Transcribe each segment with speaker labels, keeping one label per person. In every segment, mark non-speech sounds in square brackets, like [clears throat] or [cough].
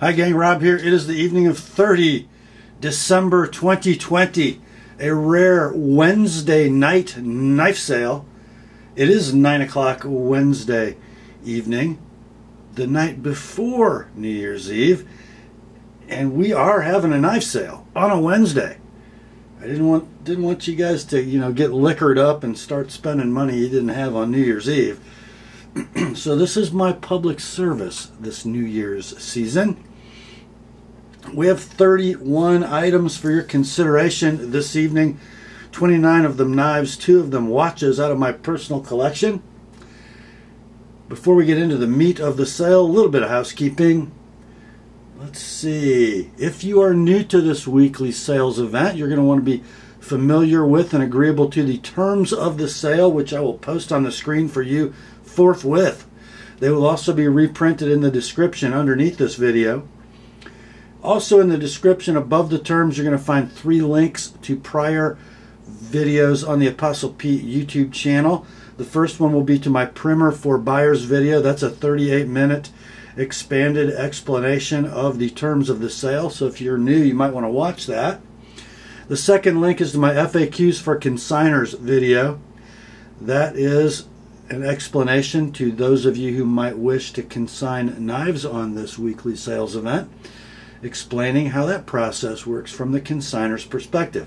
Speaker 1: Hi gang, Rob here. It is the evening of 30, December 2020. A rare Wednesday night knife sale. It is 9 o'clock Wednesday evening, the night before New Year's Eve, and we are having a knife sale on a Wednesday. I didn't want didn't want you guys to, you know, get liquored up and start spending money you didn't have on New Year's Eve. [clears throat] so this is my public service this New Year's season. We have 31 items for your consideration this evening. 29 of them knives, two of them watches out of my personal collection. Before we get into the meat of the sale, a little bit of housekeeping. Let's see. If you are new to this weekly sales event, you're going to want to be familiar with and agreeable to the terms of the sale, which I will post on the screen for you forthwith. They will also be reprinted in the description underneath this video. Also in the description above the terms, you're going to find three links to prior videos on the Apostle P YouTube channel. The first one will be to my primer for buyers video. That's a 38 minute expanded explanation of the terms of the sale. So if you're new, you might want to watch that. The second link is to my FAQs for consigners video. That is an explanation to those of you who might wish to consign knives on this weekly sales event, explaining how that process works from the consigner's perspective.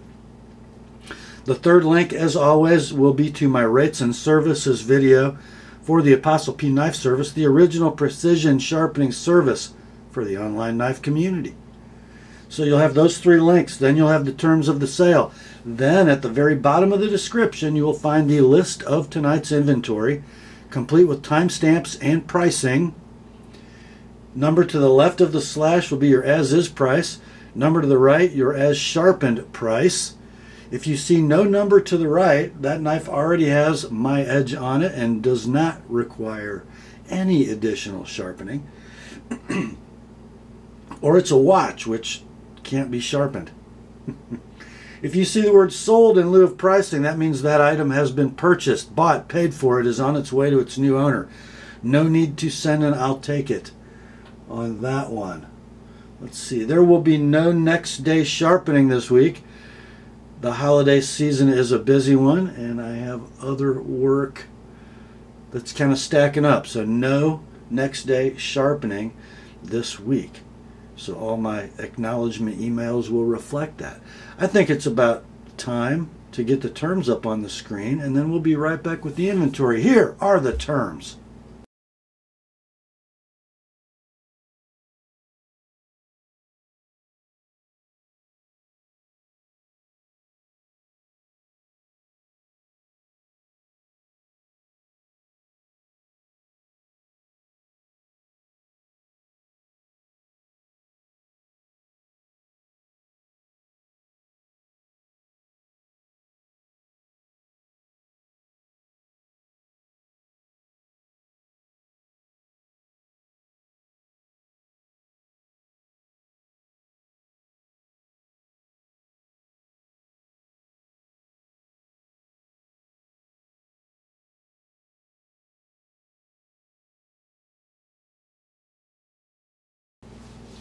Speaker 1: The third link, as always, will be to my rates and services video for the Apostle P Knife Service, the original precision sharpening service for the online knife community. So you'll have those three links. Then you'll have the terms of the sale. Then at the very bottom of the description, you will find the list of tonight's inventory, complete with timestamps and pricing. Number to the left of the slash will be your as is price. Number to the right, your as sharpened price. If you see no number to the right, that knife already has my edge on it and does not require any additional sharpening. [clears throat] or it's a watch, which can't be sharpened. [laughs] if you see the word sold in lieu of pricing, that means that item has been purchased, bought, paid for, it is on its way to its new owner. No need to send an I'll take it on that one. Let's see, there will be no next day sharpening this week. The holiday season is a busy one, and I have other work that's kind of stacking up. So, no next day sharpening this week. So all my acknowledgement emails will reflect that. I think it's about time to get the terms up on the screen and then we'll be right back with the inventory. Here are the terms.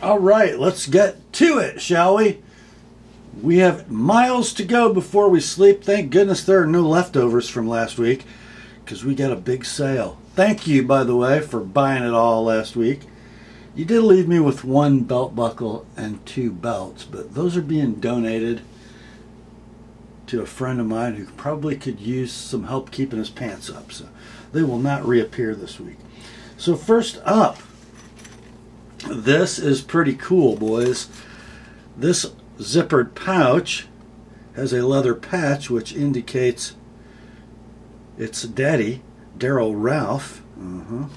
Speaker 1: All right, let's get to it, shall we? We have miles to go before we sleep. Thank goodness there are no leftovers from last week because we got a big sale. Thank you, by the way, for buying it all last week. You did leave me with one belt buckle and two belts, but those are being donated to a friend of mine who probably could use some help keeping his pants up. So they will not reappear this week. So first up, this is pretty cool, boys. This zippered pouch has a leather patch which indicates it's daddy, Darrel Ralph. Uh -huh.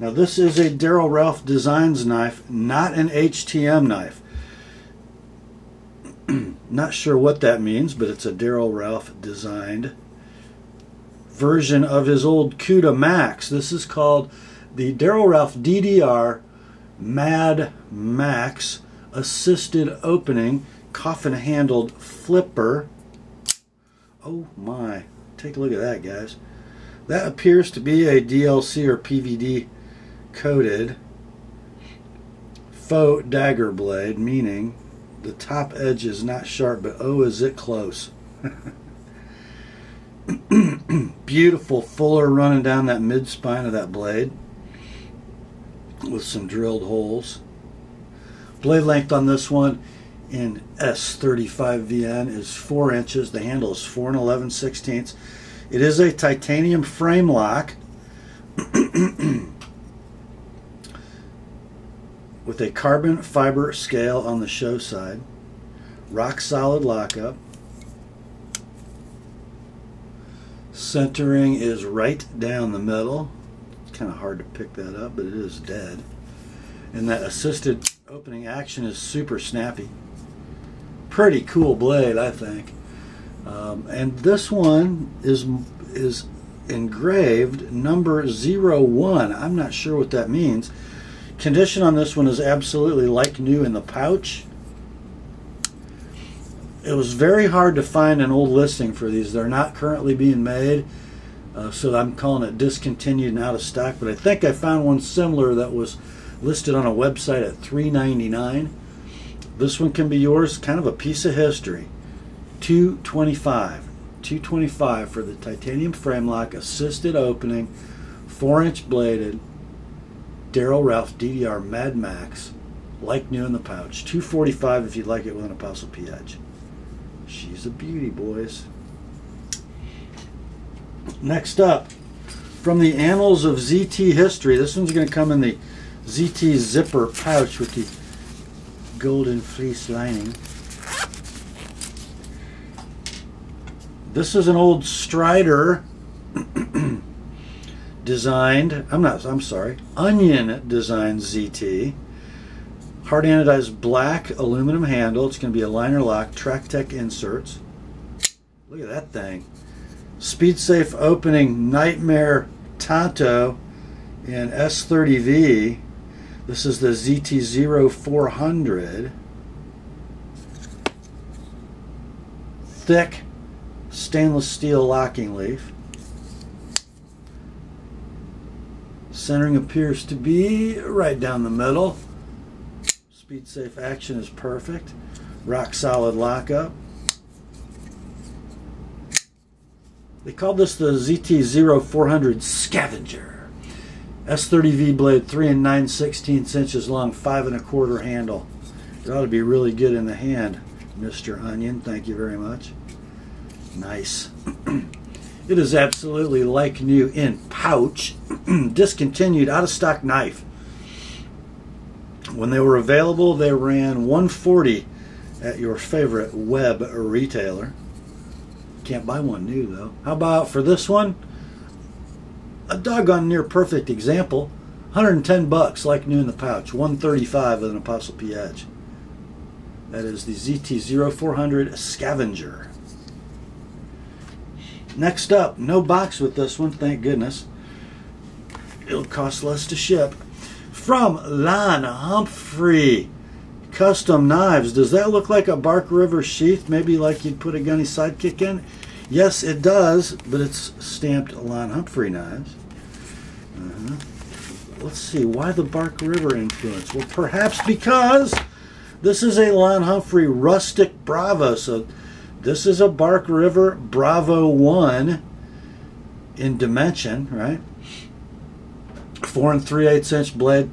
Speaker 1: Now this is a Darrel Ralph Designs knife, not an HTM knife. [clears throat] not sure what that means, but it's a Darrel Ralph designed version of his old Cuda Max. This is called the Darrel Ralph DDR Mad Max assisted opening coffin handled flipper. Oh my, take a look at that guys. That appears to be a DLC or PVD coated faux dagger blade, meaning the top edge is not sharp, but oh, is it close. [laughs] Beautiful fuller running down that mid spine of that blade with some drilled holes. Blade length on this one in S35VN is 4 inches. The handle is 4 and 11 sixteenths. It is a titanium frame lock [clears throat] with a carbon fiber scale on the show side. Rock solid lockup. Centering is right down the middle. Kind of hard to pick that up, but it is dead. And that assisted opening action is super snappy. Pretty cool blade, I think. Um, and this one is is engraved number 01. I'm not sure what that means. Condition on this one is absolutely like new in the pouch it was very hard to find an old listing for these. They're not currently being made, uh, so I'm calling it discontinued and out of stock. But I think I found one similar that was listed on a website at $3.99. This one can be yours. Kind of a piece of history. 225 225 for the titanium frame lock, assisted opening, 4 inch bladed, Darrel Ralph DDR Mad Max, like new in the pouch. 245 if you'd like it with an Apostle P edge. She's a beauty, boys. Next up, from the annals of ZT history, this one's going to come in the ZT zipper pouch with the golden fleece lining. This is an old Strider [clears throat] designed, I'm not, I'm sorry, Onion designed ZT. Hard anodized black aluminum handle. It's going to be a liner lock, Tech inserts. Look at that thing. Speed safe opening Nightmare Tanto in S30V. This is the ZT0400. Thick stainless steel locking leaf. Centering appears to be right down the middle. Speed safe action is perfect. Rock solid lockup. They called this the ZT0400 Scavenger. S30V blade, 3 and 9 16 inches long, 5 and a quarter handle. It ought to be really good in the hand, Mr. Onion. Thank you very much. Nice. [clears throat] it is absolutely like new in pouch. [clears throat] Discontinued, out of stock knife. When they were available, they ran 140 at your favorite web retailer. Can't buy one new though. How about for this one? A doggone near perfect example. 110 bucks like new in the pouch. 135 with an Apostle P edge. That is the ZT0400 Scavenger. Next up, no box with this one, thank goodness. It'll cost less to ship from Lon Humphrey. Custom knives. Does that look like a Bark River sheath? Maybe like you'd put a gunny sidekick in? Yes, it does, but it's stamped Lon Humphrey knives. Uh -huh. Let's see, why the Bark River influence? Well, perhaps because this is a Lon Humphrey Rustic Bravo. So this is a Bark River Bravo 1 in dimension, right? four and three eighths inch blade,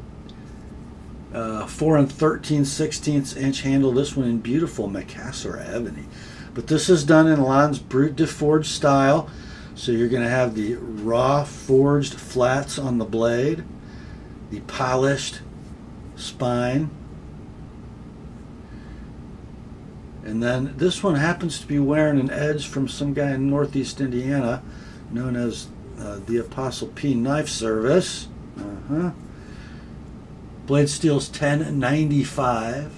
Speaker 1: uh, four and 13 sixteenths inch handle. This one in beautiful Macassar ebony. But this is done in Lon's Brut de Forge style. So you're going to have the raw forged flats on the blade, the polished spine. And then this one happens to be wearing an edge from some guy in Northeast Indiana known as uh, the Apostle P Knife Service. Uh-huh. Blade Steel's 1095.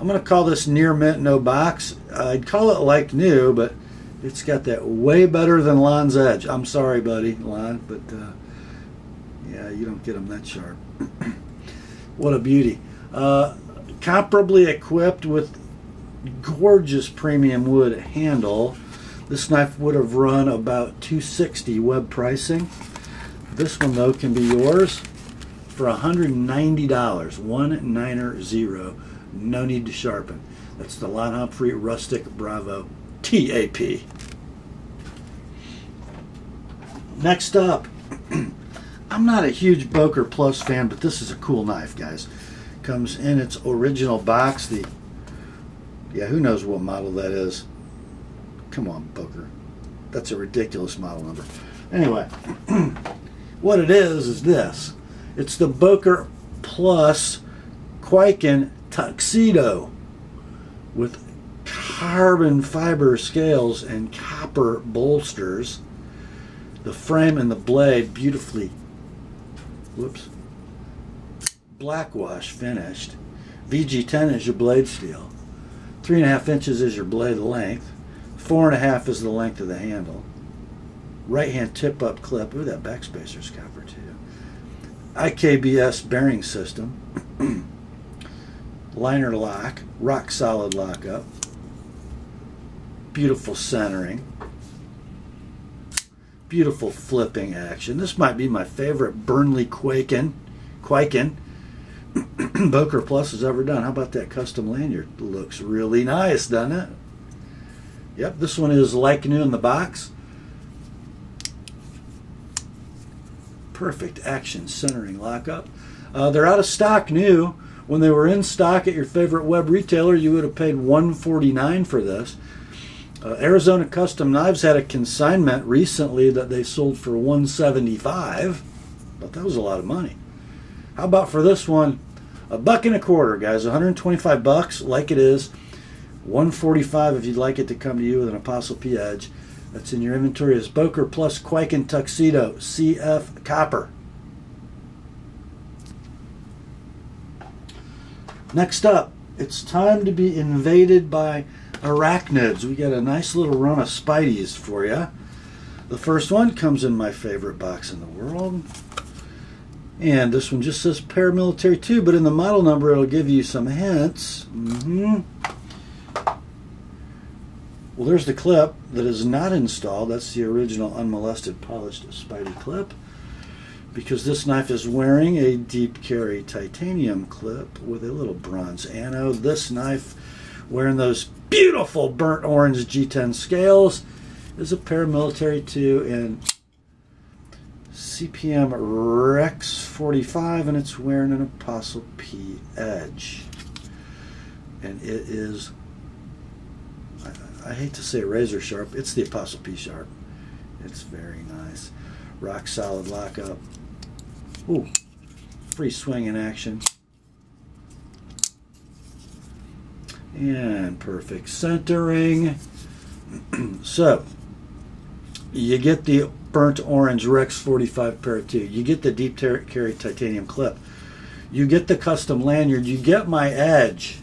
Speaker 1: I'm going to call this near mint no box. I'd call it like new, but it's got that way better than Lon's Edge. I'm sorry, buddy, Lon, but uh, yeah, you don't get them that sharp. [clears throat] what a beauty. Uh, comparably equipped with gorgeous premium wood handle. This knife would have run about 260 web pricing. This one, though, can be yours for $190. One niner zero. No need to sharpen. That's the Lon Humphrey Rustic Bravo TAP. Next up, [clears throat] I'm not a huge Boker Plus fan, but this is a cool knife, guys. Comes in its original box. The yeah, who knows what model that is? Come on, Boker. That's a ridiculous model number. Anyway, [clears throat] what it is is this. It's the Boker Plus Kwaiken Tuxedo with carbon fiber scales and copper bolsters. The frame and the blade beautifully, whoops, blackwash finished. VG10 is your blade steel. Three and a half inches is your blade length. Four and a half is the length of the handle. Right hand tip up clip. Ooh, that backspacer's copper. IKBS bearing system. [clears throat] Liner lock. Rock solid lockup. Beautiful centering. Beautiful flipping action. This might be my favorite Burnley Kwaiken. Kwaiken [clears throat] Boker Plus has ever done. How about that custom lanyard? Looks really nice, doesn't it? Yep, this one is like new in the box. Perfect action centering lockup. Uh, they're out of stock new. When they were in stock at your favorite web retailer, you would have paid 149 for this. Uh, Arizona Custom Knives had a consignment recently that they sold for 175, but that was a lot of money. How about for this one? A buck and a quarter, guys. 125 bucks, like it is. 145 if you'd like it to come to you with an Apostle P edge. That's in your inventory is Boker plus Kwaiken Tuxedo CF Copper. Next up, it's time to be invaded by arachnids. We got a nice little run of Spideys for you. The first one comes in my favorite box in the world. And this one just says paramilitary 2, but in the model number it'll give you some hints. Mm -hmm. Well, there's the clip that is not installed. That's the original unmolested polished Spidey clip. Because this knife is wearing a deep carry titanium clip with a little bronze anode. This knife wearing those beautiful burnt orange G10 scales is a paramilitary 2 and CPM Rex 45 and it's wearing an Apostle P edge. And it is, I, hate to say razor sharp, it's the Apostle P sharp. It's very nice. Rock solid lockup. Ooh, free swing in action. And perfect centering. [clears throat] so, you get the burnt orange Rex 45 pair 2. You get the deep carry titanium clip. You get the custom lanyard. You get my edge.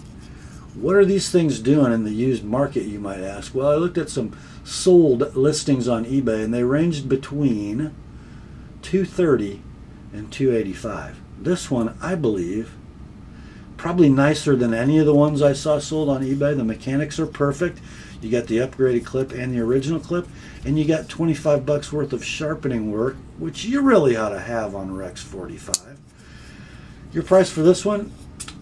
Speaker 1: What are these things doing in the used market, you might ask? Well, I looked at some sold listings on eBay, and they ranged between 230 and 285. This one, I believe, probably nicer than any of the ones I saw sold on eBay. The mechanics are perfect. You got the upgraded clip and the original clip, and you got 25 bucks worth of sharpening work, which you really ought to have on Rex 45. Your price for this one,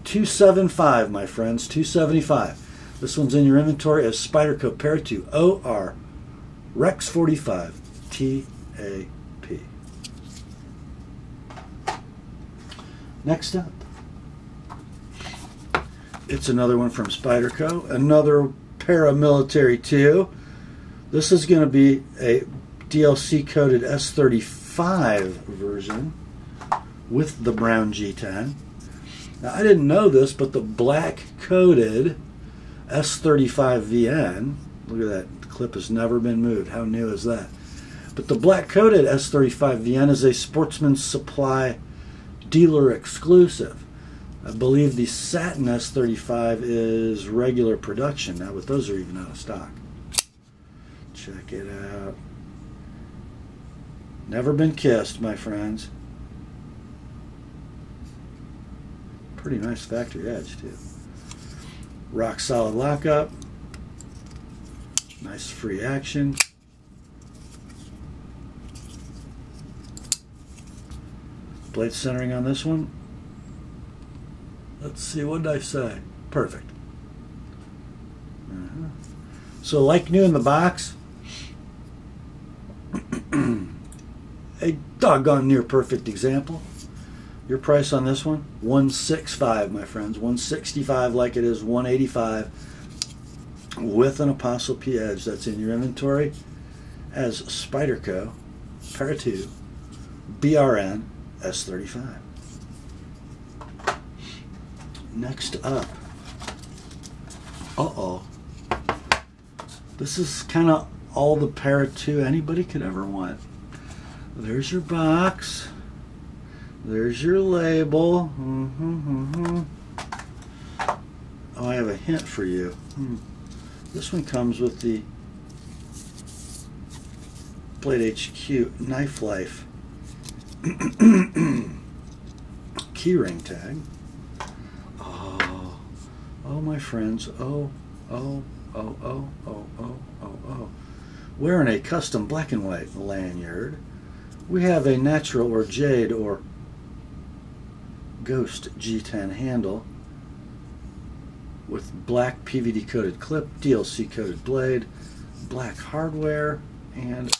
Speaker 1: 275, my friends, 275. This one's in your inventory as Spyderco Pair 2 OR Rex 45 TAP. Next up, it's another one from Spyderco, another paramilitary 2. This is going to be a DLC coded S35 version with the brown G10. Now I didn't know this, but the black coated S35 VN, look at that, the clip has never been moved. How new is that? But the black coated S35 VN is a Sportsman Supply dealer exclusive. I believe the Satin S35 is regular production now, but those are even out of stock. Check it out. Never been kissed, my friends. Pretty nice factory edge, too. Rock solid lockup. Nice free action. Blade centering on this one. Let's see, what did I say? Perfect. Uh-huh. So like new in the box, [clears throat] a doggone near perfect example. Your price on this one, 165 my friends. 165 like it is 185 with an Apostle P edge that's in your inventory as Spyderco Para 2 BRN S35. Next up. Uh-oh. This is kind of all the Para 2 anybody could ever want. There's your box. There's your label. Mm -hmm, mm -hmm. Oh, I have a hint for you. Hmm. This one comes with the Blade HQ Knife Life [clears throat] keyring tag. Oh, oh, my friends. Oh, oh, oh, oh, oh, oh, oh, oh. Wearing a custom black and white lanyard, we have a natural or jade or ghost G10 handle with black PVD coated clip, DLC coated blade, black hardware, and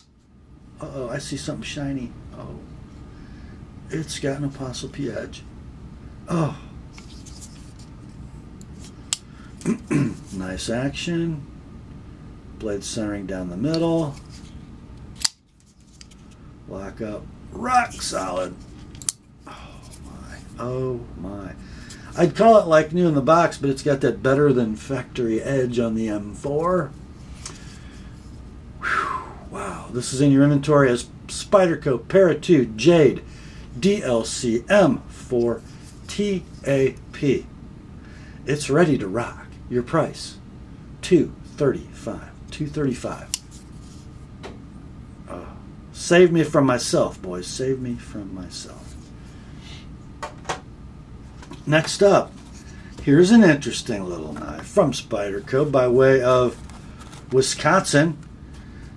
Speaker 1: uh oh, I see something shiny. Oh, it's got an Apostle P edge. Oh, [clears throat] nice action. Blade centering down the middle. Lock up, rock solid. Oh my. I'd call it like new in the box, but it's got that better than factory edge on the M4. Whew, wow, this is in your inventory as Spyderco Para 2 Jade DLC M4 TAP. It's ready to rock. Your price, 235 235 uh, Save me from myself, boys. Save me from myself. Next up, here's an interesting little knife from Spyderco by way of Wisconsin.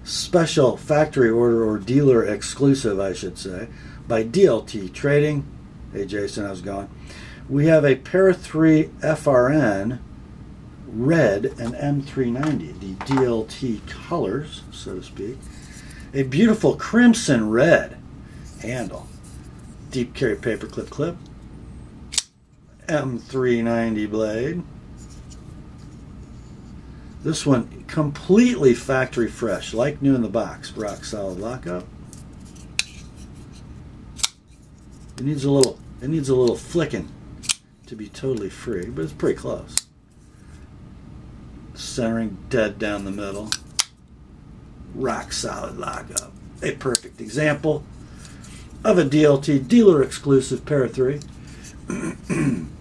Speaker 1: Special factory order or dealer exclusive, I should say, by DLT Trading. Hey Jason, how's it going? We have a Para 3 FRN red and M390, the DLT colors, so to speak. A beautiful crimson red handle. Deep carry paper clip clip M390 blade. This one completely factory fresh, like new in the box. Rock solid lockup. It needs a little it needs a little flicking to be totally free, but it's pretty close. Centering dead down the middle. Rock solid lockup. A perfect example of a DLT dealer exclusive Para 3. [clears throat]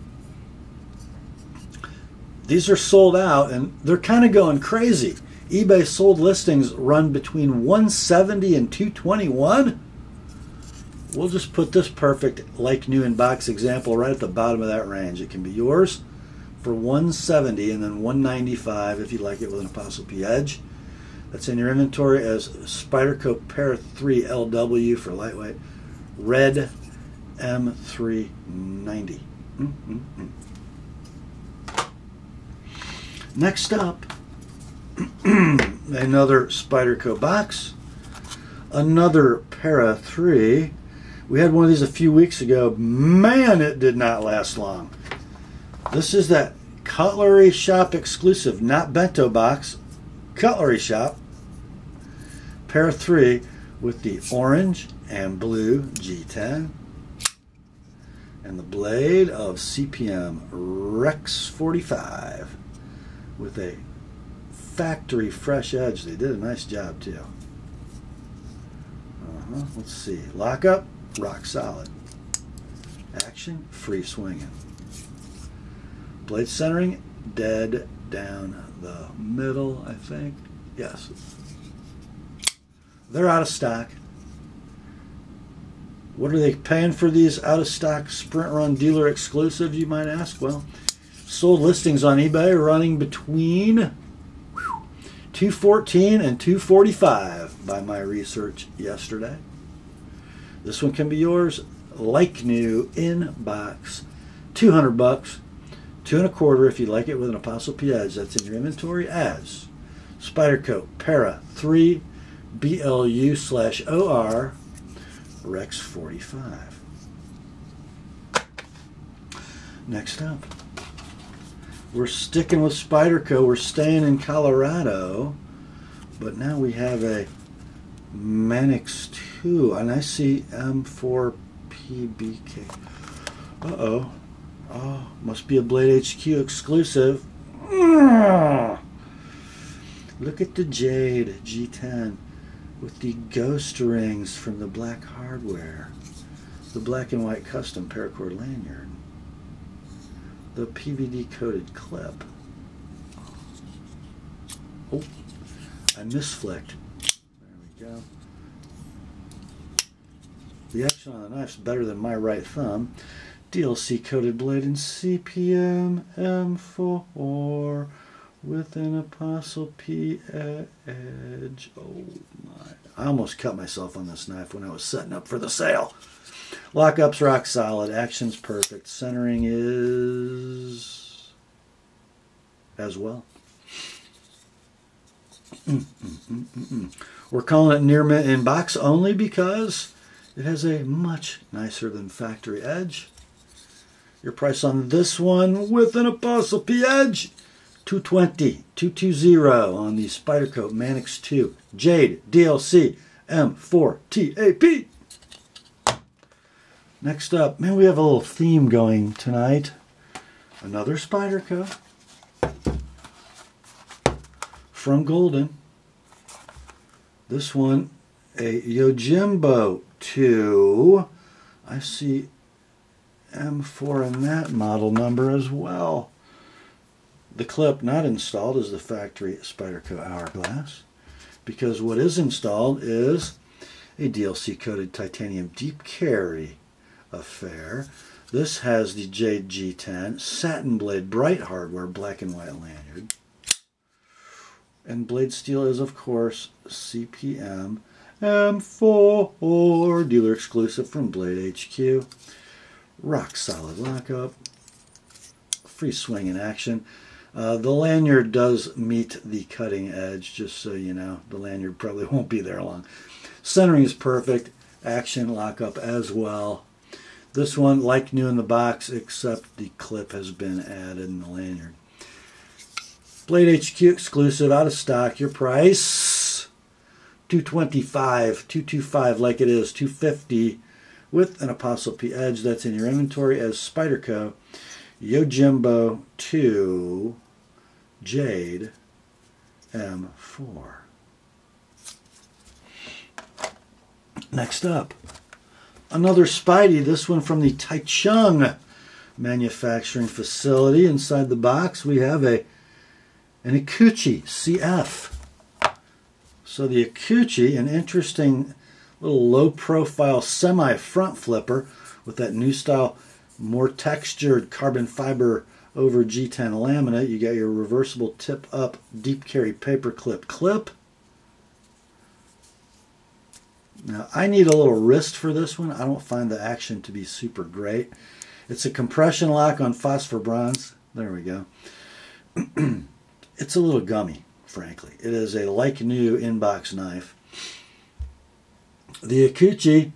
Speaker 1: These are sold out and they're kind of going crazy. eBay sold listings run between 170 and 221. We'll just put this perfect like new in box example right at the bottom of that range. It can be yours for 170 and then 195 if you like it with an Apostle P edge. That's in your inventory as Spyderco Para 3 LW for lightweight. Red M390. Mm -mm -mm. Next up, [clears throat] another Spyderco box, another Para 3. We had one of these a few weeks ago. Man, it did not last long. This is that Cutlery Shop exclusive, not bento box, Cutlery Shop. Para 3 with the orange and blue G10 and the blade of CPM Rex 45 with a factory fresh edge. They did a nice job too. Uh-huh. Let's see. Lock up, rock solid. Action, free swinging. Blade centering, dead down the middle, I think. Yes. They're out of stock. What are they paying for these out of stock sprint run dealer exclusives, you might ask? Well, Sold listings on eBay running between 214 and 245 by my research yesterday. This one can be yours. like new in box, 200 bucks, two and a quarter if you like it with an Apostle P. That's in your inventory as Spyderco Para 3 BLU slash OR Rex 45. Next up, we're sticking with Spyderco. We're staying in Colorado, but now we have a Manix 2, and I see M4PBK. Uh-oh. Oh, must be a Blade HQ exclusive. [clears throat] Look at the Jade G10 with the ghost rings from the black hardware. The black and white custom paracord lanyard. The PVD coated clip. Oh, I misflicked. There we go. The action on the knife's better than my right thumb. DLC coated blade in CPM M4 with an Apostle P edge. Oh my. I almost cut myself on this knife when I was setting up for the sale. Lockup's rock solid. Action's perfect. Centering is as well. Mm, mm, mm, We're calling it near mint in box only because it has a much nicer than factory edge. Your price on this one with an Apostle P edge 220, 220 on the Spyderco Manix 2 Jade DLC M4 TAP. Next up, man, we have a little theme going tonight. Another Spyderco from Golden. This one, a Yojimbo 2. I see M4 in that model number as well. The clip not installed is the factory Spyderco Hourglass because what is installed is a DLC coated titanium deep carry affair. This has the Jade G10 satin blade bright hardware black and white lanyard. And blade steel is of course CPM M4 dealer exclusive from Blade HQ. Rock solid lockup. Free swing in action. Uh, the lanyard does meet the cutting edge, just so you know. The lanyard probably [laughs] won't be there long. Centering is perfect. Action lockup as well. This one, like new in the box, except the clip has been added in the lanyard. Blade HQ exclusive, out of stock. Your price, 225 225 like it is, 250 with an Apostle P Edge that's in your inventory as Spyderco Yojimbo 2 Jade M4. Next up, another Spidey, this one from the Taichung manufacturing facility. Inside the box we have a an Akuchi CF. So the Akuchi, an interesting little low profile semi front flipper with that new style more textured carbon fiber over G10 laminate. You got your reversible tip up deep carry paper clip clip. Now I need a little wrist for this one. I don't find the action to be super great. It's a compression lock on phosphor bronze. There we go. [clears throat] it's a little gummy, frankly. It is a like new inbox knife. The Akuchi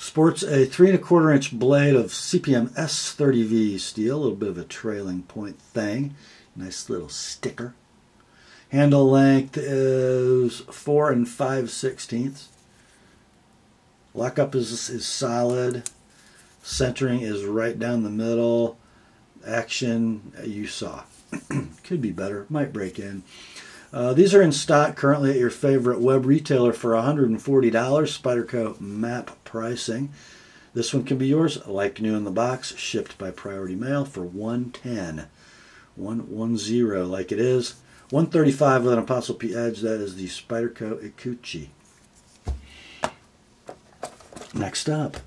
Speaker 1: Sports a three and a quarter inch blade of CPM S30V steel, a little bit of a trailing point thing. Nice little sticker. Handle length is four and five sixteenths. Lockup is, is solid. Centering is right down the middle. Action, you saw. [clears throat] Could be better. Might break in. Uh, these are in stock currently at your favorite web retailer for $140. Spyderco map pricing. This one can be yours, like new in the box, shipped by priority mail for 110 110 like it is. 135 with an Apostle P edge. That is the Spyderco Akuchi. Next up,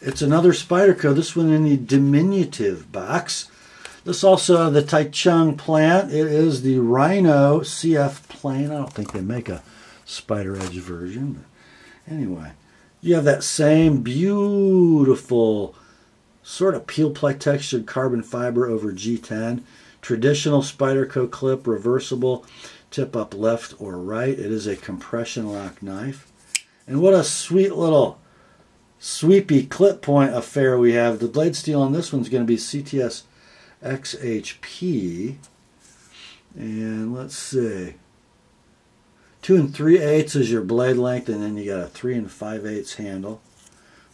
Speaker 1: it's another Spyderco. This one in the diminutive box. This also the Taichung plant. It is the Rhino CF plain. I don't think they make a SpyderEdge version, but anyway, You have that same beautiful sort of peel ply textured carbon fiber over G10. Traditional Spyderco clip, reversible, tip up left or right. It is a compression lock knife. And what a sweet little sweepy clip point affair we have. The blade steel on this one's going to be CTS XHP. And let's see. Two and three eighths is your blade length, and then you got a three and five eighths handle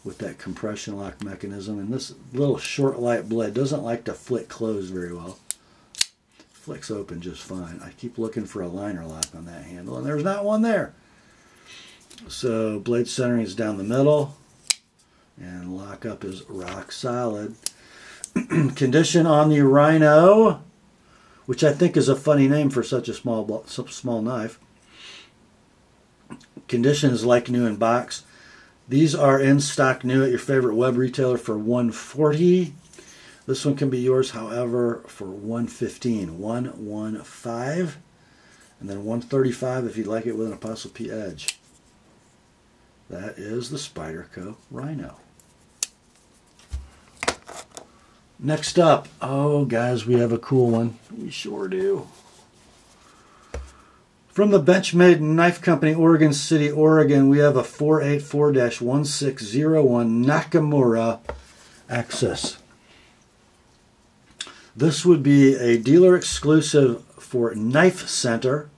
Speaker 1: with that compression lock mechanism. And this little short light blade doesn't like to flick closed very well. Flicks open just fine. I keep looking for a liner lock on that handle, and there's not one there. So blade centering is down the middle, and lockup is rock solid. [clears throat] Condition on the Rhino, which I think is a funny name for such a small small knife. Condition is like new in box. These are in stock new at your favorite web retailer for 140. This one can be yours, however, for 115, 115, and then 135 if you'd like it with an Apostle P edge. That is the Spyderco Rhino. Next up, oh guys, we have a cool one. We sure do. From the Benchmade Knife Company, Oregon City, Oregon, we have a 484-1601 Nakamura Axis. This would be a dealer exclusive for Knife Center.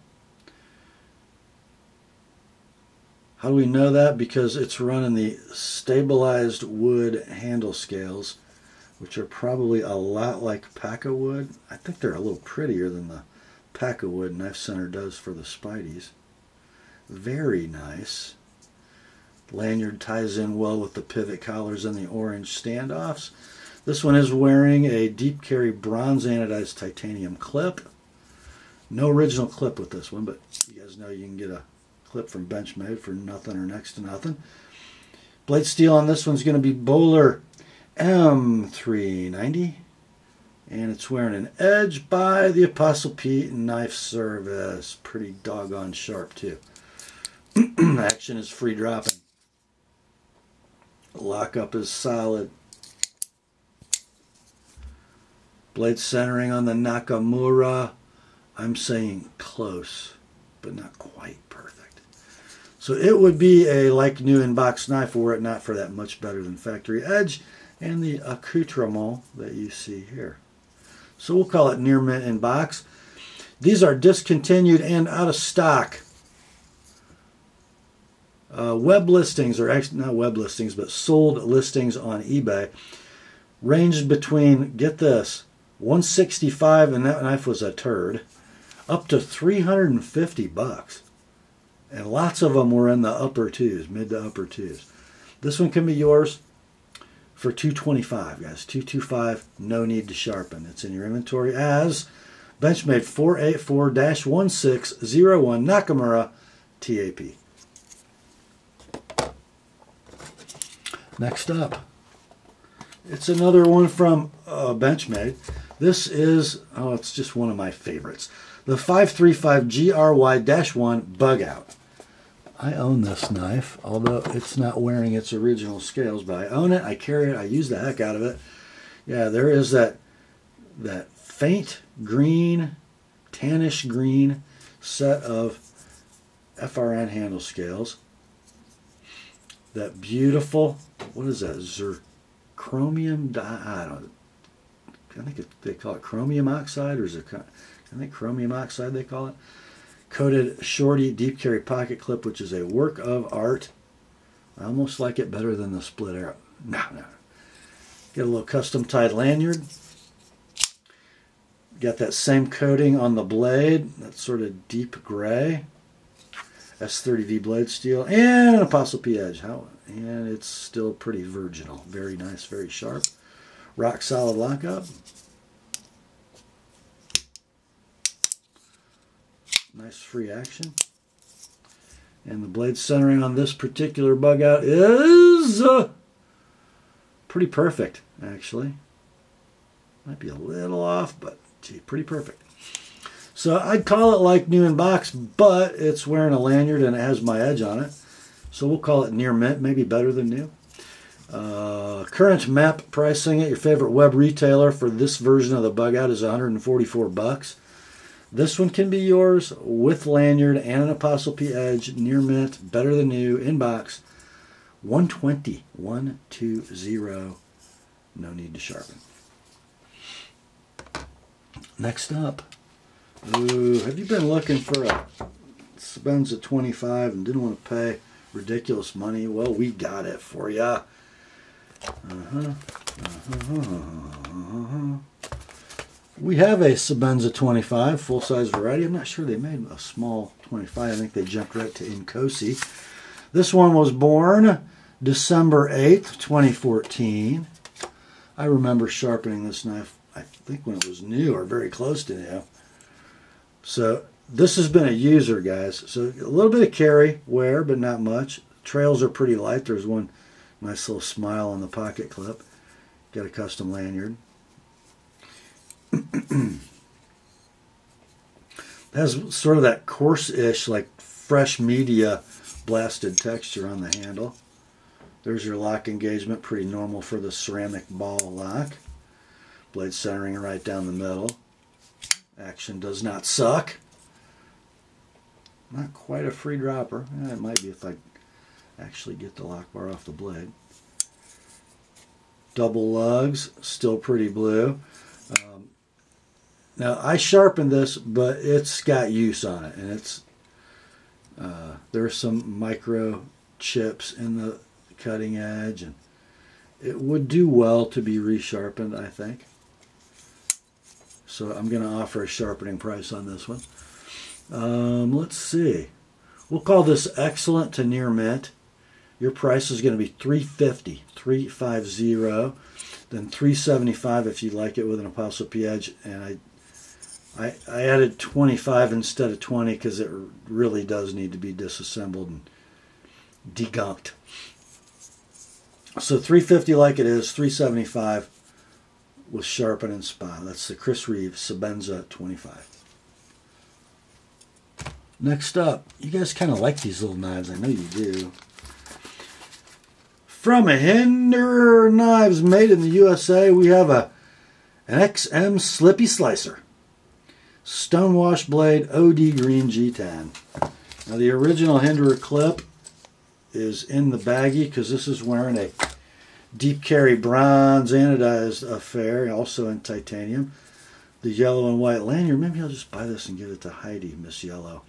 Speaker 1: How do we know that? Because it's running the stabilized wood handle scales, which are probably a lot like Pakka wood. I think they're a little prettier than the Pakka wood Knife Center does for the Spideys. Very nice. Lanyard ties in well with the pivot collars and the orange standoffs. This one is wearing a deep carry bronze anodized titanium clip. No original clip with this one, but you guys know you can get a clip from Benchmade for nothing or next to nothing. Blade steel on this one's going to be Böhler M390. And it's wearing an edge by the Apostle P knife service. Pretty doggone sharp too. [clears throat] Action is free dropping. Lockup is solid. Blade centering on the Nakamura. I'm saying close, but not quite. So it would be a like new in box knife were it not for that much better than factory edge and the accoutrement that you see here. So we'll call it near mint in box. These are discontinued and out of stock. Uh, web listings, or actually not web listings, but sold listings on eBay, ranged between, get this, 165 and that knife was a turd, up to 350 bucks. And lots of them were in the upper twos, mid to upper twos. This one can be yours for 225 guys. 225 no need to sharpen. It's in your inventory as benchmade 484-1601 nakamura tap next up it's another one from uh, benchmade. This is oh it's just one of my favorites. The 535 gry-1 bug out I own this knife, although it's not wearing its original scales, but I own it, I carry it, I use the heck out of it. Yeah, there is that that faint green, tannish green set of FRN handle scales. That beautiful, what is that, zirconium, I don't I think it, they call it chromium oxide, or is it, I think chromium oxide they call it coated shorty deep carry pocket clip, which is a work of art. I almost like it better than the split arrow. [laughs] No, no. Get a little custom tied lanyard. Got that same coating on the blade, that sort of deep gray. S30V blade steel and an Apostle P edge. How and it's still pretty virginal. Very nice, very sharp. Rock solid lockup. Nice free action. And the blade centering on this particular bug out is uh, pretty perfect, actually. Might be a little off, but gee, pretty perfect. So I'd call it like new in box, but it's wearing a lanyard and it has my edge on it. So we'll call it near mint, maybe better than new. Uh, current map pricing at your favorite web retailer for this version of the bug out is 144 bucks. This one can be yours with lanyard and an Apostle P Edge, near mint, better than new, inbox. 120, 120. No need to sharpen. Next up, ooh, have you been looking for a Sebenza 25 and didn't want to pay ridiculous money? Well, we got it for you. Uh-huh. Uh-huh. We have a Sebenza 25 full-size variety. I'm not sure they made a small 25. I think they jumped right to Inkosi. This one was born December 8th, 2014. I remember sharpening this knife, I think when it was new or very close to new. So this has been a user, guys. So a little bit of carry, wear, but not much. Trails are pretty light. There's one nice little smile on the pocket clip. Got a custom lanyard. Has sort of that coarse-ish, like fresh media blasted texture on the handle. There's your lock engagement, pretty normal for the ceramic ball lock. Blade centering right down the middle. Action does not suck. Not quite a free dropper. It might be if I actually get the lock bar off the blade. Double lugs, still pretty blue. Now I sharpened this, but it's got use on it, and it's uh, there's some micro chips in the cutting edge, and it would do well to be resharpened, I think. So I'm going to offer a sharpening price on this one. Um, let's see. We'll call this excellent to near mint. Your price is going to be 350 350 then 375 if you like it with an Apostle edge. And I I, I added 25 instead of 20 because it really does need to be disassembled and degunked. So 350 like it is, 375 with sharpen and spine. That's the Chris Reeve Sebenza 25. Next up, you guys kind of like these little knives. I know you do. From Hinderer Knives, made in the USA, we have a an XM Slippy Slicer. Stonewash Blade OD Green G10. Now the original Hinderer clip is in the baggie because this is wearing a deep carry bronze anodized affair, also in titanium. The yellow and white lanyard. Maybe I'll just buy this and give it to Heidi, Miss Yellow.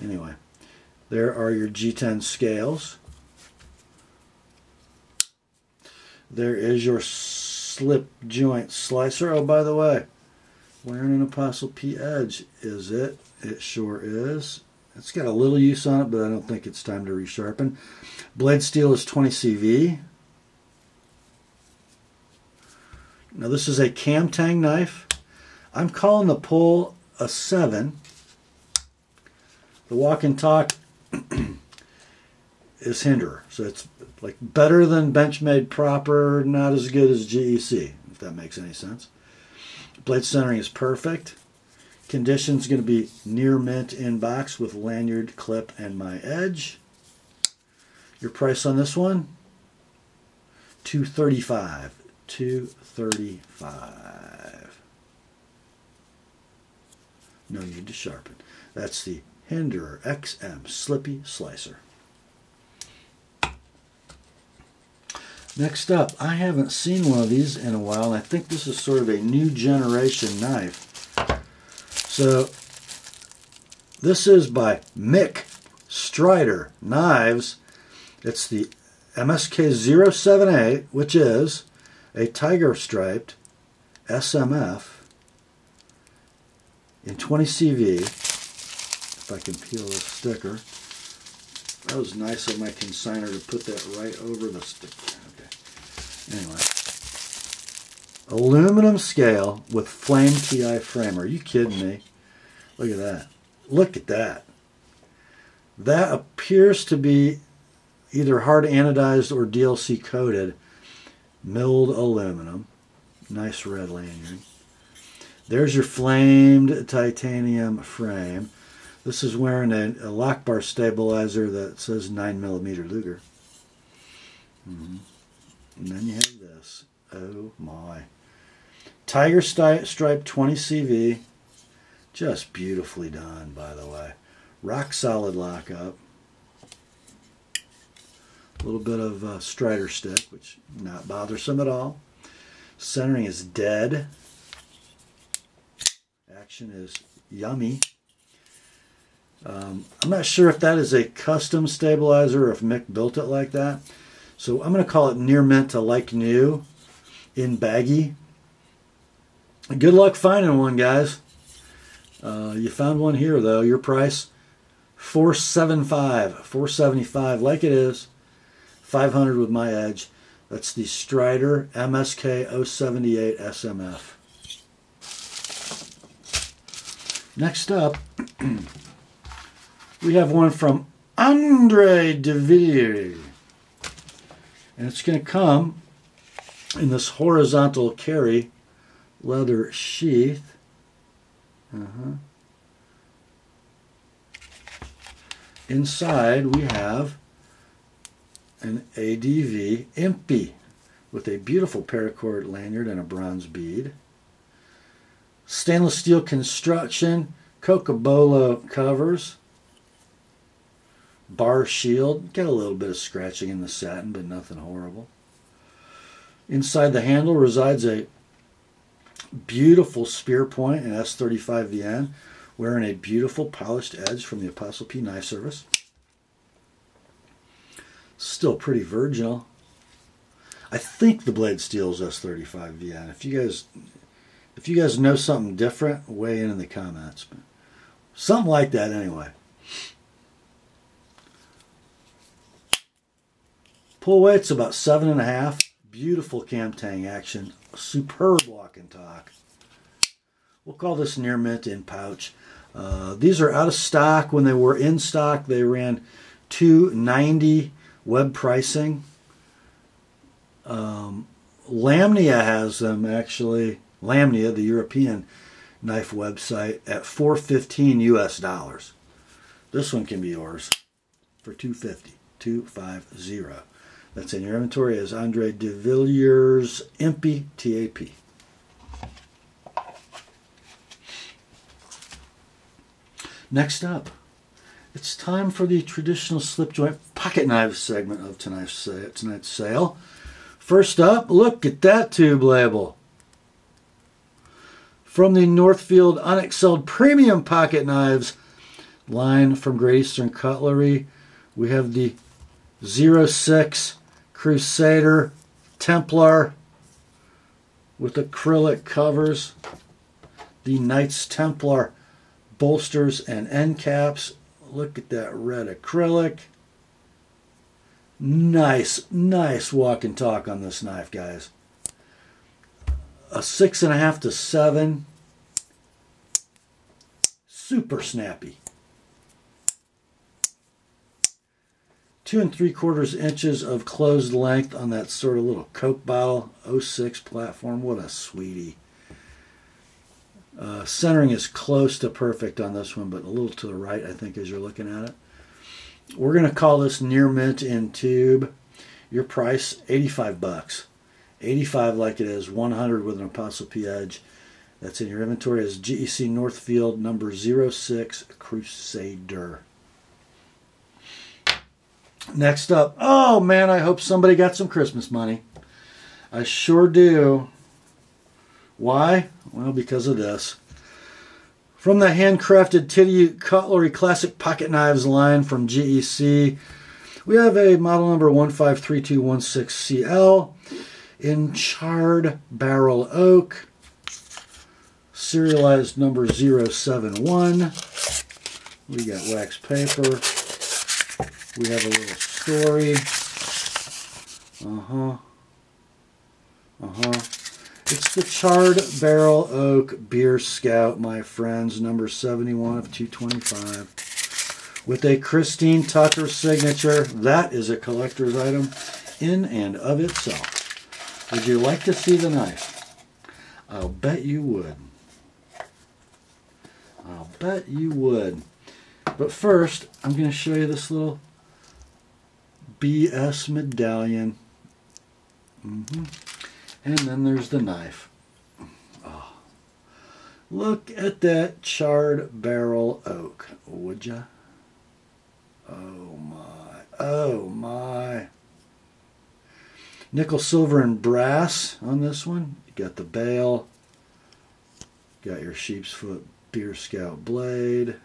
Speaker 1: Anyway, there are your G10 scales. There is your slip joint slicer. Oh, by the way, wearing an Apostle P edge, is it? It sure is. It's got a little use on it, but I don't think it's time to resharpen. Blade steel is 20 CV. Now this is a cam tang knife. I'm calling the pull a 7. The walk and talk [clears throat] is Hinderer. So it's like better than Benchmade proper, not as good as GEC, if that makes any sense. Blade centering is perfect. Condition's going to be near mint in box with lanyard, clip, and my edge. Your price on this one? 235 235 No need to sharpen. That's the Hinderer XM Slippy Slicer. Next up, I haven't seen one of these in a while, I think this is sort of a new generation knife. So, this is by Mick Strider Knives. It's the MSK 078, which is a tiger striped SMF in 20 CV. If I can peel this sticker. That was nice of my consigner to put that right over the sticker. Anyway. Aluminum scale with flame TI frame. Are you kidding me? Look at that. Look at that. That appears to be either hard anodized or DLC coated milled aluminum. Nice red lanyard. There's your flamed titanium frame. This is wearing a, a lock bar stabilizer that says 9mm Luger. Mm-hmm. And then you have this. Oh my. Tiger Stripe 20 CV. Just beautifully done, by the way. Rock solid lockup. A little bit of uh, Strider stick, which not bothersome at all. Centering is dead. Action is yummy. Um, I'm not sure if that is a custom stabilizer or if Mick built it like that. So I'm going to call it near mint to like new in baggy. Good luck finding one, guys. Uh, you found one here, though. Your price, 475 475 like it is. 500 with my edge. That's the Strider MSK 078 SMF. Next up, [clears throat] we have one from Andre de. And it's going to come in this horizontal carry leather sheath. Uh-huh. Inside we have an ADV Impy with a beautiful paracord lanyard and a bronze bead. Stainless steel construction, Cocobolo covers, bar shield. Got a little bit of scratching in the satin, but nothing horrible. Inside the handle resides a beautiful spear point in S35VN, wearing a beautiful polished edge from the Apostle P knife service. Still pretty virginal. I think the blade steel is S35VN. If you guys, if you guys know something different, weigh in in the comments. But something like that, anyway. Pull weight's about seven and a half. Beautiful cam tang action. Superb walk and talk. We'll call this near mint in pouch. Uh, these are out of stock. When they were in stock, they ran 290 web pricing. Um, Lamnia has them actually. Lamnia, the European knife website, at 415 US dollars. This one can be yours for 250. 250. That's in your inventory is Andre de Villiers Impy TAP. Next up, it's time for the traditional slip joint pocket knife segment of tonight's, tonight's sale. First up, look at that tube label. From the Northfield Unexcelled Premium Pocket Knives line from Great Eastern Cutlery, we have the 06 Crusader Templar with acrylic covers, the Knights Templar bolsters and end caps. Look at that red acrylic. Nice, nice walk and talk on this knife, guys. A six and a half to seven. Super snappy. Two and three quarters inches of closed length on that sort of little Coke bottle 06 platform. What a sweetie. Uh, centering is close to perfect on this one, but a little to the right, I think, as you're looking at it. We're going to call this near mint in tube. Your price, 85 bucks. 85 like it is, 100 with an Apostle P edge. That's in your inventory as GEC Northfield number 06 Crusader. Next up, oh man, I hope somebody got some Christmas money. I sure do. Why? Well, because of this. From the handcrafted Tidioute Cutlery Classic Pocket Knives line from GEC, we have a model number 153216CL in charred barrel oak, serialized number 071. We got wax paper. We have a little story. Uh-huh. Uh-huh. It's the Charred Barrel Oak Beer Scout, my friends, number 71 of 225. With a Christine Tucker signature. That is a collector's item in and of itself. Would you like to see the knife? I'll bet you would. I'll bet you would. But first, I'm going to show you this little BS medallion. Mm -hmm. And then there's the knife. Oh. Look at that charred barrel oak, would ya? Oh my, oh my. Nickel, silver, and brass on this one. You got the bale. Got your sheep's foot beer scout blade.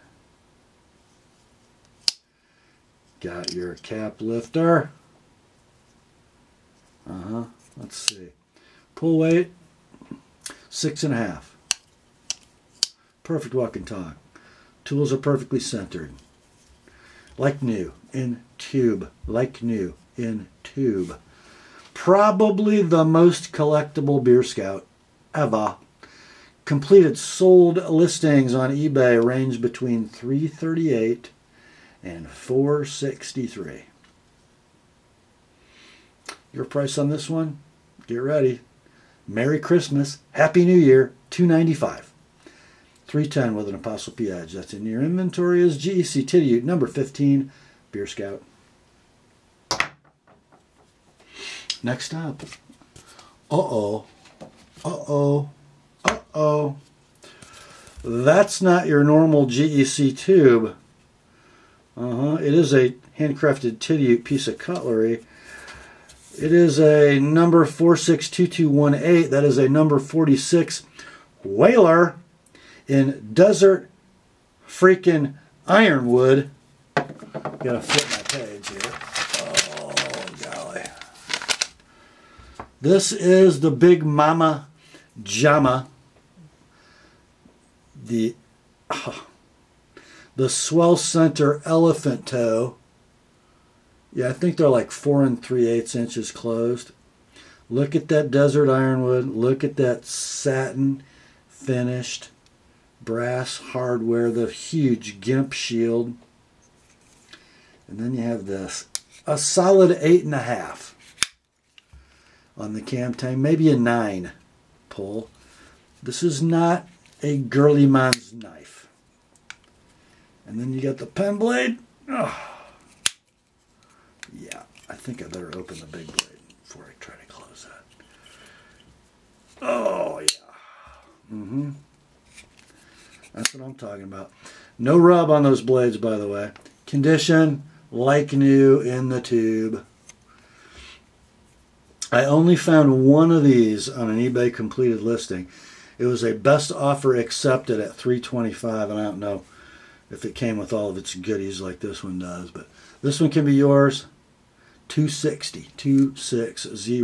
Speaker 1: Got your cap lifter. Uh-huh. Let's see. Pull weight, six and a half. Perfect walk and talk. Tools are perfectly centered. Like new, in tube. Like new, in tube. Probably the most collectible beer scout ever. Completed sold listings on eBay range between 338 and 463. Your price on this one? Get ready. Merry Christmas, Happy New Year, 295. 310 with an Apostle P edge. That's in your inventory is GEC Tidioute number 15, Beer Scout. Next up. Uh-oh. Uh-oh. Uh-oh. That's not your normal GEC tube. Uh-huh. It is a handcrafted titty piece of cutlery. It is a number 462218. That is a number 46 Whaler in Desert freaking Ironwood. Gotta flip my page here. Oh, golly. This is the Big Mama Jama. The... [laughs] Oh, the Swell Center Elephant Toe. Yeah, I think they're like four and three eighths inches closed. Look at that desert ironwood. Look at that satin finished brass hardware, the huge GIMP shield. And then you have this, a solid eight and a half on the cam tang, maybe a nine pull. This is not a girly man's knife. And then you got the pen blade. Oh. Yeah, I think I better open the big blade before I try to close that. Oh, yeah. Mm-hmm. That's what I'm talking about. No rub on those blades, by the way. Condition, like new in the tube. I only found one of these on an eBay completed listing. It was a best offer accepted at 325 and I don't know if it came with all of its goodies like this one does. But this one can be yours. 260, 260.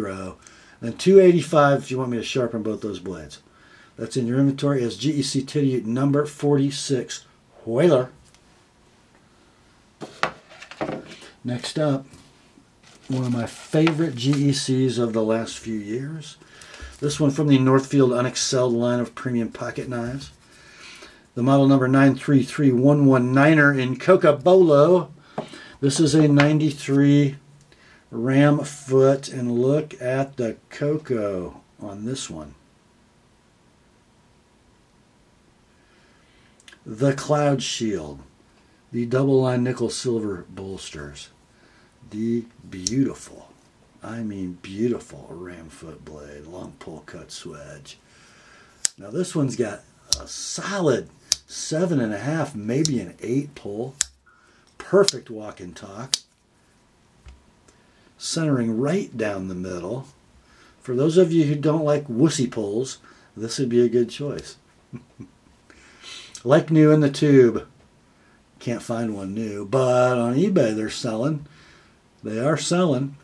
Speaker 1: And 285 if you want me to sharpen both those blades. That's in your inventory as GEC Tidioute number 46 Whaler. Next up, one of my favorite GECs of the last few years. This one from the Northfield Unexcelled line of premium pocket knives the model number 933119er in Cocobolo. This is a 93 ram foot, and look at the cocoa on this one. The Cloud Shield, the double line nickel silver bolsters, the beautiful, I mean beautiful ram foot blade, long pull cut swedge. Now this one's got a solid seven and a half, maybe an eight pull. Perfect walk and talk. Centering right down the middle. For those of you who don't like wussy pulls, this would be a good choice. [laughs] like new in the tube. Can't find one new, but on eBay they're selling. They are selling.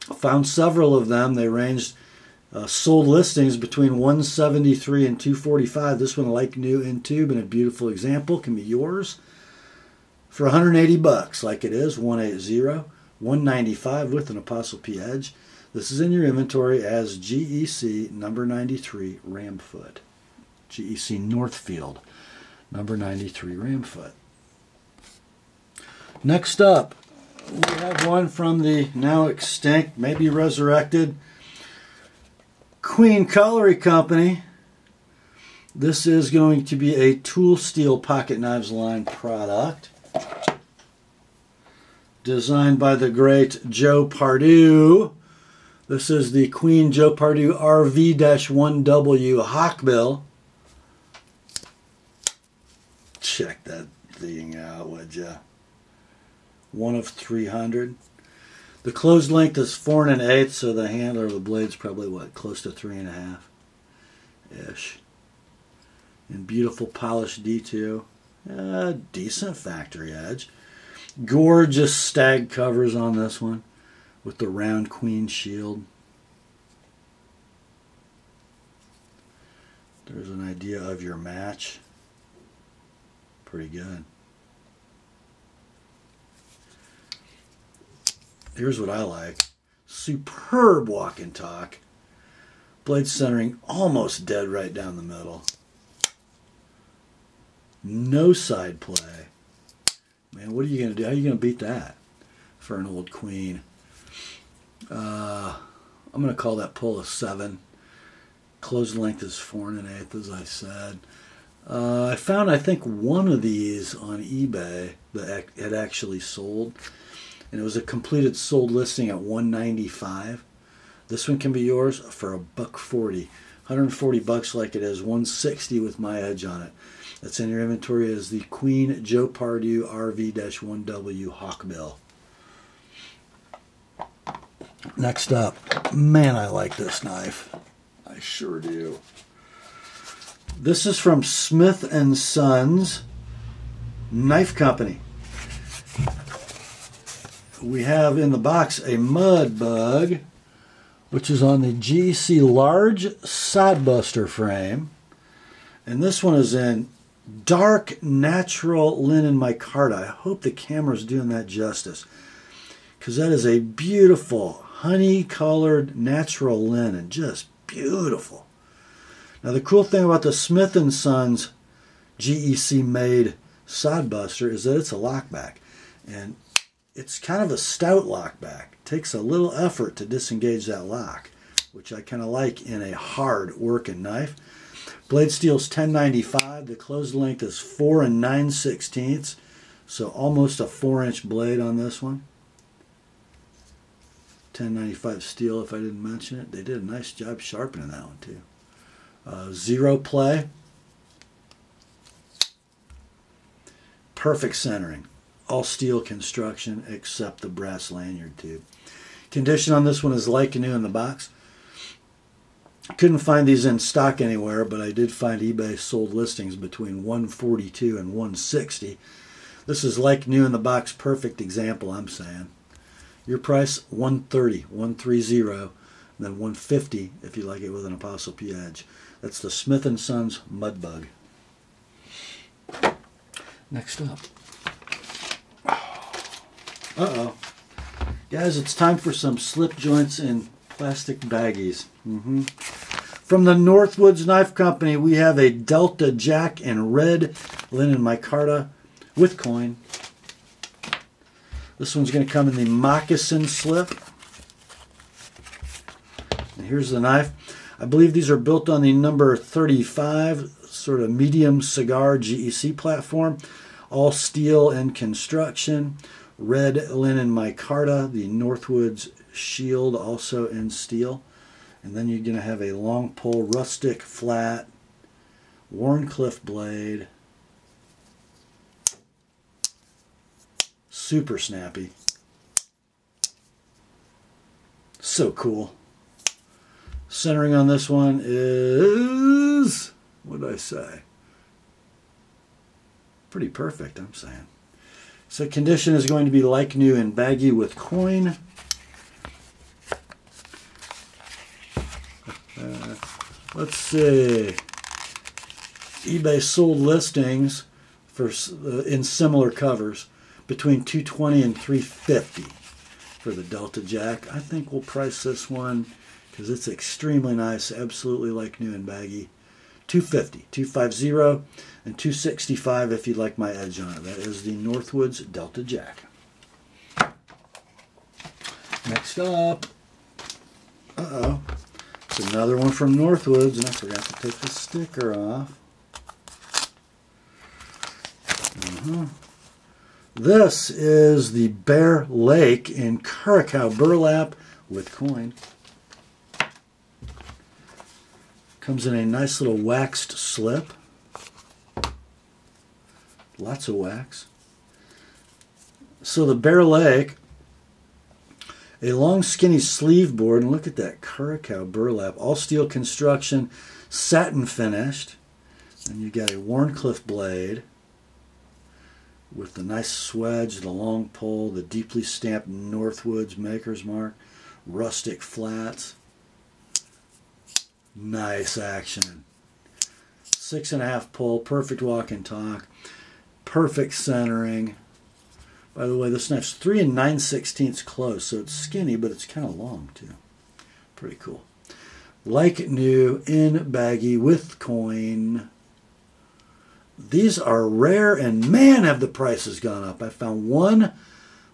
Speaker 1: Found several of them. They ranged uh, sold listings between 173 and 245. This one, like new in tube, and a beautiful example, can be yours for 180 bucks, like it is 180, 195 with an Apostle P edge. This is in your inventory as GEC number 93 Ramfoot. GEC Northfield number 93 Ramfoot. Next up, we have one from the now extinct, maybe resurrected Queen Cutlery Company. This is going to be a Tool Steel Pocket Knives line product. Designed by the great Joe Pardue. This is the Queen Joe Pardue RV-1W Hawkbill. Check that thing out, would ya? One of 300. The closed length is four and an eighth, so the handle or the blade's probably what, close to three and a half ish. And beautiful polished detail. Uh, decent factory edge. Gorgeous stag covers on this one with the round queen shield. There's an idea of your match. Pretty good. Here's what I like. Superb walk and talk. Blade centering almost dead right down the middle. No side play. Man, what are you going to do? How are you going to beat that for an old queen? Uh, I'm going to call that pull a 7. Closed length is 4 and an eighth, as I said. Uh, I found, I think, one of these on eBay that had actually sold and it was a completed sold listing at 195 this one can be yours for a buck 40 140 bucks like it is 160 with my edge on it. That's in your inventory as the queen joe pardue rv-1w hawkbill next up man i like this knife. I sure do. This is from smith and sons knife company we have in the box a mud bug, which is on the GEC large sodbuster frame. And this one is in dark natural linen micarta. I hope the camera's doing that justice. Because that is a beautiful honey colored natural linen. Just beautiful. Now the cool thing about the Smith & Sons GEC made sodbuster is that it's a lockback. And it's kind of a stout lockback. It takes a little effort to disengage that lock, which I kind of like in a hard working knife. Blade steel's 1095. The closed length is 4 and 9 sixteenths, so almost a 4 inch blade on this one. 1095 steel, if I didn't mention it. They did a nice job sharpening that one too. Uh, zero play. Perfect centering all steel construction except the brass lanyard tube. Condition on this one is like new in the box. Couldn't find these in stock anywhere, but I did find eBay sold listings between 142 and 160. This is like new in the box, perfect example, I'm saying. Your price 130, 130, and then 150 if you like it with an Apostle P edge. That's the Smith & Sons Mud Bug. Next up. Uh-oh. Guys, it's time for some slip joints in plastic baggies. Mm -hmm. From the Northwoods Knife Company, we have a Delta Jack in red linen micarta with coin. This one's going to come in the moccasin slip. And here's the knife. I believe these are built on the number 35 sort of medium cigar GEC platform. All steel and construction red linen micarta, the Northwoods shield also in steel. And then you're going to have a long pull rustic flat Wharncliffe blade. Super snappy. So cool. Centering on this one is, what did I say? Pretty perfect, I'm saying. So condition is going to be like new and baggy with coin. Uh, let's see. eBay sold listings for uh, in similar covers between 220 and 350 for the Delta Jack. I think we'll price this one because it's extremely nice, absolutely like new and baggy. 250, 250, and 265 if you like my edge on it. That is the Northwoods Delta Jack. Next up, uh-oh, it's another one from Northwoods, and I forgot to take the sticker off. Uh -huh. This is the Bear Lake in Curacao burlap with coin. Comes in a nice little waxed slip. Lots of wax. So the Lake, a long skinny sleeve board, and look at that Curacao burlap, all steel construction, satin finished. And you got a Wharncliffe blade with the nice swedge, the long pole, the deeply stamped Northwoods Maker's Mark, rustic flats. Nice action. Six and a half pull, perfect walk and talk, perfect centering. By the way, this knife's three and nine sixteenths close, so it's skinny, but it's kind of long too. Pretty cool. Like new in baggy with coin. These are rare, and man, have the prices gone up. I found one,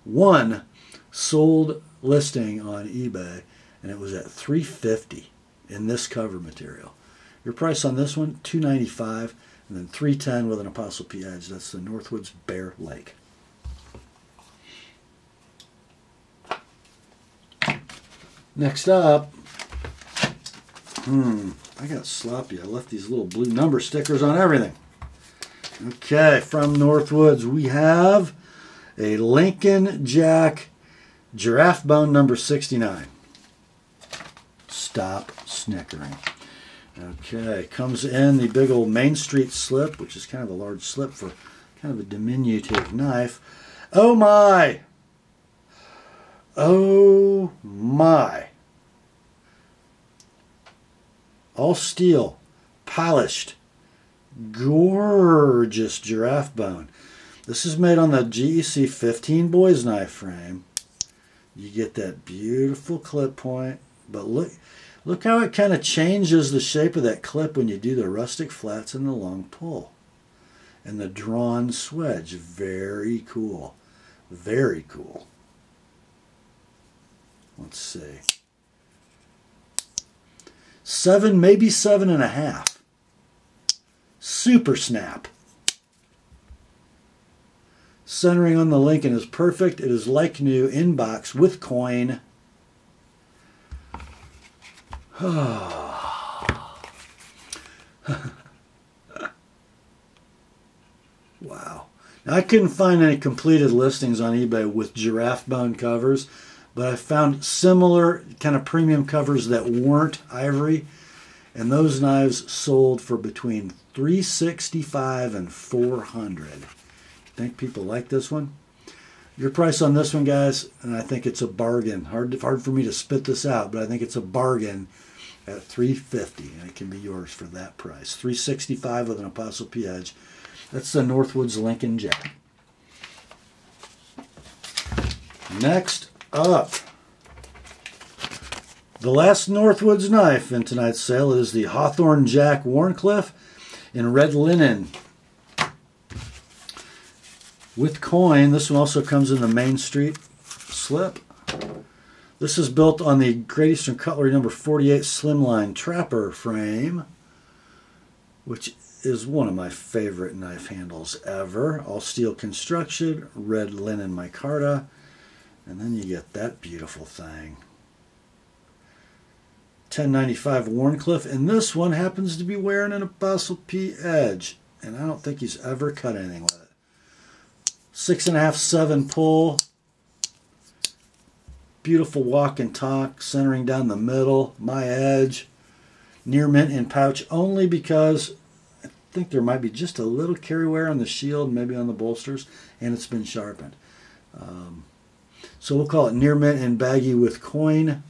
Speaker 1: one sold listing on eBay, and it was at 350 in this cover material. Your price on this one, 295 and then 310 with an Apostle P edge. That's the Northwoods Bear Lake. Next up, hmm, I got sloppy. I left these little blue number stickers on everything. Okay, from Northwoods, we have a Lincoln Jack Giraffe Bone number 69. Stop snickering. Okay, comes in the big old Main Street slip, which is kind of a large slip for kind of a diminutive knife. Oh my! Oh my! All steel, polished, gorgeous giraffe bone. This is made on the GEC 15 boys knife frame. You get that beautiful clip point, but look, look how it kind of changes the shape of that clip when you do the rustic flats and the long pull. And the drawn swedge, very cool. Very cool. Let's see. Seven, maybe seven and a half. Super Snap. Centering on the Lincoln is perfect. It is like new in box with coin. [sighs] wow. Now, I couldn't find any completed listings on eBay with giraffe bone covers, but I found similar kind of premium covers that weren't ivory and those knives sold for between 365 and 400 think people like this one? Your price on this one guys and i think it's a bargain. Hard hard for me to spit this out but i think it's a bargain at 350 and it can be yours for that price 365 with an apostle p edge that's the northwoods lincoln jack next up the last Northwoods knife in tonight's sale is the Hawthorne Jack Wharncliffe in red linen. With coin, this one also comes in the Main Street slip. This is built on the Great Eastern Cutlery number 48 Slimline Trapper frame, which is one of my favorite knife handles ever. All steel construction, red linen micarta, and then you get that beautiful thing. 1095 Wharncliffe, and this one happens to be wearing an Apostle P Edge, and I don't think he's ever cut anything with it. Six and a half, seven pull. Beautiful walk and talk, centering down the middle, my edge. Near mint in pouch only because I think there might be just a little carry wear on the shield, maybe on the bolsters, and it's been sharpened. Um, so we'll call it near mint and baggy with coin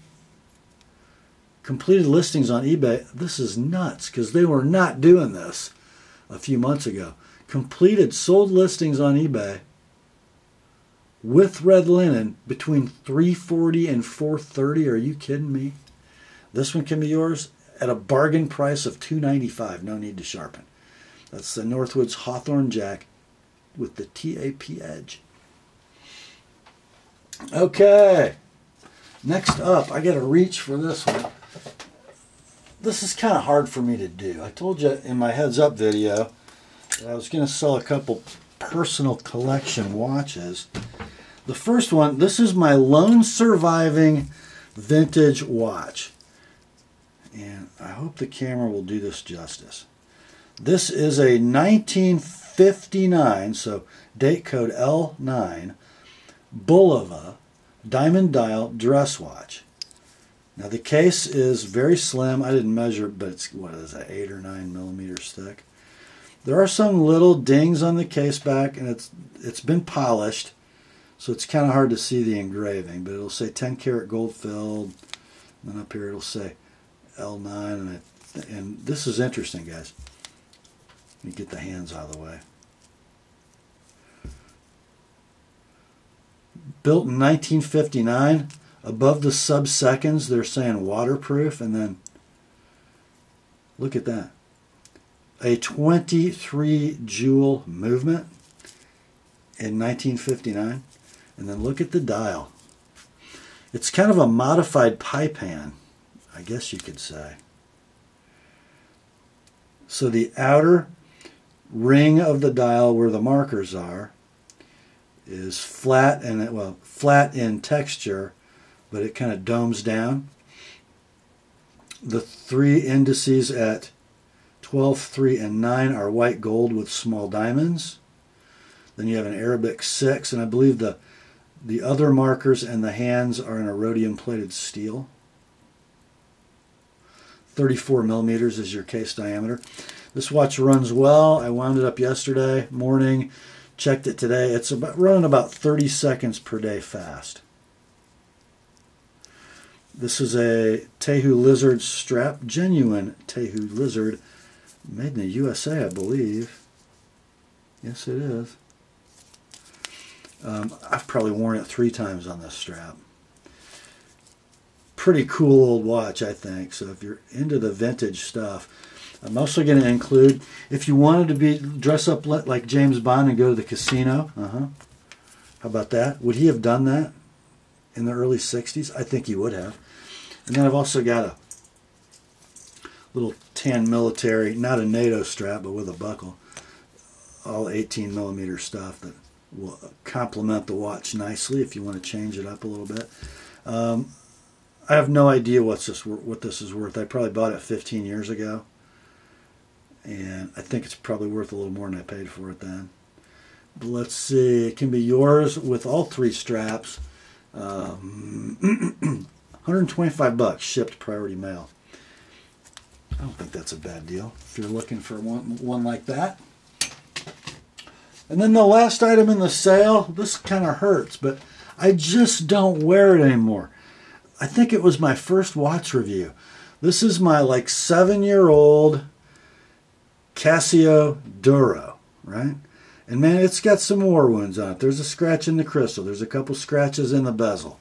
Speaker 1: completed listings on eBay. This is nuts because they were not doing this a few months ago. Completed sold listings on eBay with red linen between 340 and 430. Are you kidding me? This one can be yours at a bargain price of 295. No need to sharpen. That's the Northwoods Hawthorne Jack with the TAP edge. Okay. Next up, I got to reach for this one this is kind of hard for me to do. I told you in my heads up video that I was going to sell a couple personal collection watches. The first one, this is my lone surviving vintage watch. And I hope the camera will do this justice. This is a 1959, so date code L9, Bulova diamond dial dress watch. Now the case is very slim. I didn't measure it, but it's, what is that, 8 or 9 millimeters thick. There are some little dings on the case back, and it's it's been polished, so it's kind of hard to see the engraving, but it'll say 10 karat gold filled. And then up here it'll say L9, and, and this is interesting, guys. Let me get the hands out of the way. Built in 1959. Above the sub-seconds, they're saying waterproof, and then look at that. A 23 jewel movement in 1959. And then look at the dial. It's kind of a modified pie pan, I guess you could say. So the outer ring of the dial where the markers are is flat and well flat in texture but it kind of domes down the three indices at 12 3 and 9 are white gold with small diamonds then you have an arabic 6 and i believe the the other markers and the hands are in a rhodium plated steel 34 millimeters is your case diameter this watch runs well. I wound it up yesterday morning, checked it today. It's about running about 30 seconds per day fast. This is a Teju Lizard strap, genuine Teju Lizard, made in the USA, I believe. Yes, it is. Um, I've probably worn it three times on this strap. Pretty cool old watch, I think. So if you're into the vintage stuff, I'm also going to include, if you wanted to be dress up like James Bond and go to the casino, uh-huh. How about that? Would he have done that in the early 60s? I think he would have. And then I've also got a little tan military, not a NATO strap, but with a buckle. All 18 millimeter stuff that will complement the watch nicely if you want to change it up a little bit. Um, I have no idea what's this, what this is worth. I probably bought it 15 years ago and I think it's probably worth a little more than I paid for it then. But let's see, it can be yours with all three straps. Um, [clears throat] 125 bucks shipped priority mail. I don't think that's a bad deal if you're looking for one, one like that. And then the last item in the sale, this kind of hurts, but I just don't wear it anymore. I think it was my first watch review. This is my like seven year old Casio Duro, right? And man, it's got some war wounds on it. There's a scratch in the crystal. There's a couple scratches in the bezel.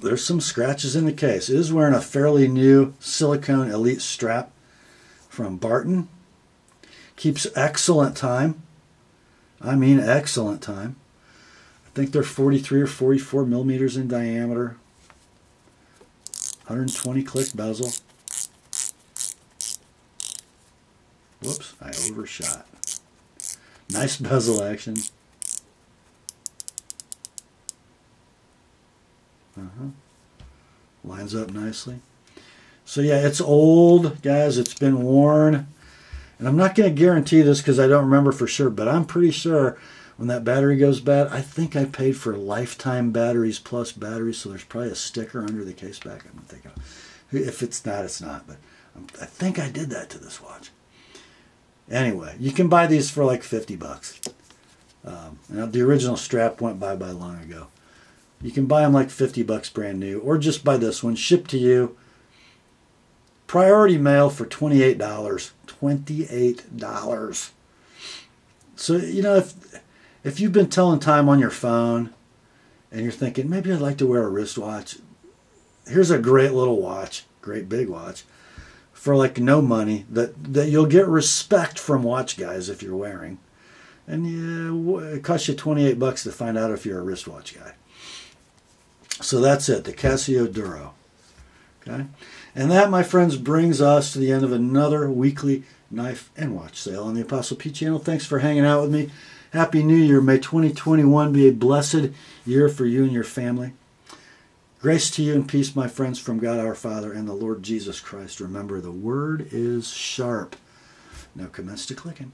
Speaker 1: There's some scratches in the case. It is wearing a fairly new silicone elite strap from Barton. Keeps excellent time. I mean excellent time. I think they're 43 or 44 millimeters in diameter. 120 click bezel. Whoops, I overshot. Nice bezel action. Uh-huh. Lines up nicely. So yeah, it's old, guys. It's been worn. And I'm not going to guarantee this because I don't remember for sure, but I'm pretty sure when that battery goes bad, I think I paid for lifetime batteries plus batteries, so there's probably a sticker under the case back. I'm thinking, if it's not, it's not, but I think I did that to this watch. Anyway, you can buy these for like 50 bucks. Um, now the original strap went bye bye long ago. You can buy them like 50 bucks brand new, or just buy this one shipped to you. Priority mail for $28. $28. So, you know, if if you've been telling time on your phone and you're thinking, maybe I'd like to wear a wristwatch, here's a great little watch, great big watch for like no money that, that you'll get respect from watch guys if you're wearing. And yeah, it costs you 28 bucks to find out if you're a wristwatch guy. So that's it, the Casio Duro. Okay? And that, my friends, brings us to the end of another weekly knife and watch sale on the Apostle P channel. Thanks for hanging out with me. Happy New Year. May 2021 be a blessed year for you and your family. Grace to you and peace, my friends, from God our Father and the Lord Jesus Christ. Remember, the word is sharp. Now commence to clicking.